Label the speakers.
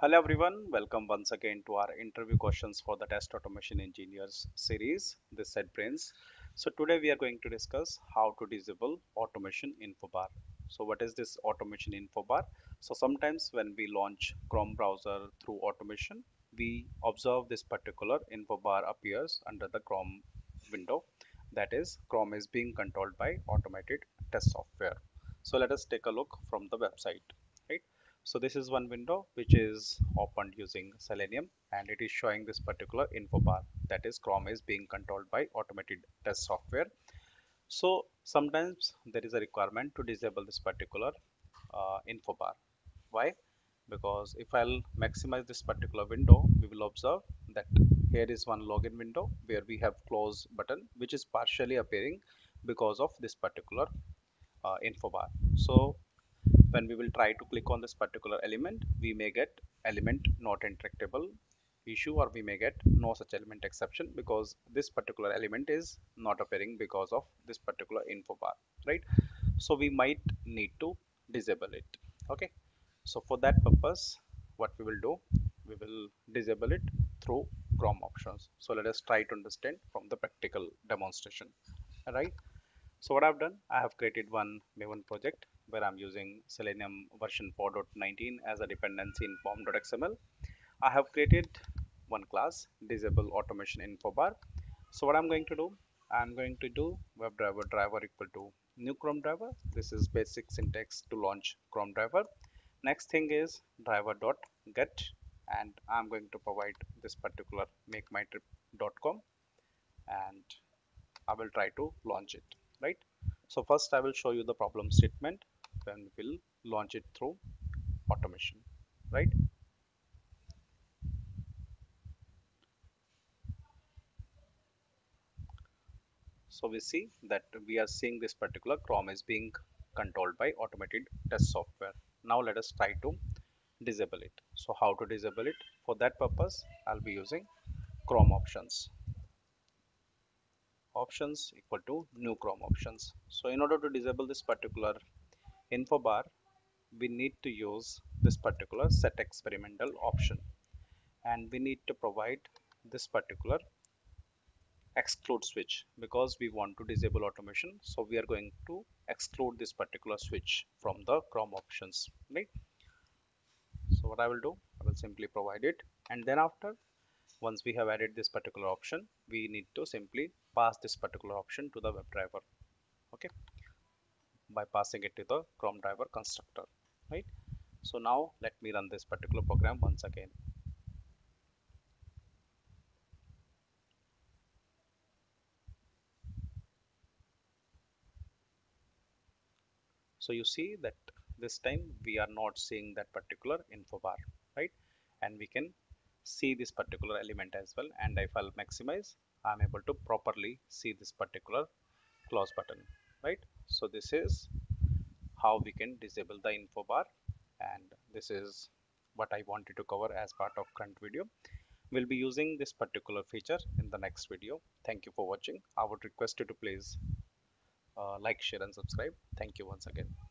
Speaker 1: Hello everyone, welcome once again to our interview questions for the Test Automation Engineers series, this set brains. So today we are going to discuss how to disable automation info bar. So what is this automation info bar? So sometimes when we launch Chrome browser through automation, we observe this particular info bar appears under the Chrome window. That is Chrome is being controlled by automated test software. So let us take a look from the website? So this is one window which is opened using Selenium and it is showing this particular info bar that is Chrome is being controlled by automated test software. So sometimes there is a requirement to disable this particular uh, info bar. Why? Because if I'll maximize this particular window, we will observe that here is one login window where we have close button which is partially appearing because of this particular uh, info bar. So when we will try to click on this particular element we may get element not interactable issue or we may get no such element exception because this particular element is not appearing because of this particular info bar right? So we might need to disable it okay? So for that purpose what we will do we will disable it through chrome options. So let us try to understand from the practical demonstration right? So what I've done, I have created one Maven project where I'm using Selenium version 4.19 as a dependency in pom.xml. I have created one class disable automation info bar. So what I'm going to do, I'm going to do WebDriver driver driver equal to new Chrome driver. This is basic syntax to launch Chrome driver. Next thing is driver dot get and I'm going to provide this particular makemytrip.com and I will try to launch it right so first I will show you the problem statement then we'll launch it through automation right? So we see that we are seeing this particular chrome is being controlled by automated test software. Now let us try to disable it. So how to disable it? For that purpose I'll be using chrome options. Options equal to new chrome options. So in order to disable this particular info bar we need to use this particular set experimental option. And we need to provide this particular exclude switch because we want to disable automation. So we are going to exclude this particular switch from the chrome options right? So what i will do i will simply provide it. And then after once we have added this particular option we need to simply pass this particular option to the WebDriver by passing it to the Chrome driver constructor right? So now let me run this particular program once again. So you see that this time we are not seeing that particular info bar right? And we can see this particular element as well. And if I'll maximize I'm able to properly see this particular close button right? So this is how we can disable the info bar. And this is what I wanted to cover as part of current video. We'll be using this particular feature in the next video. Thank you for watching. I would request you to please uh, like share and subscribe. Thank you once again